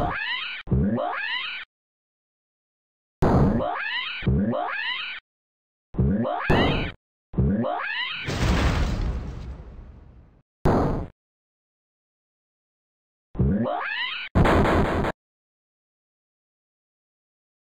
Iowa.